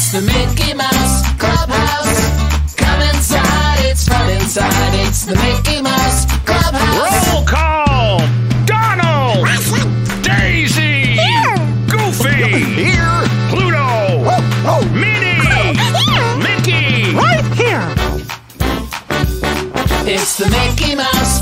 It's the Mickey Mouse Clubhouse. Come inside, it's from inside. It's the Mickey Mouse Clubhouse. Roll call! Donald! Daisy! Here! Goofy! Here! Pluto! Oh, oh. Minnie! Here! Mickey! Right here! It's the Mickey Mouse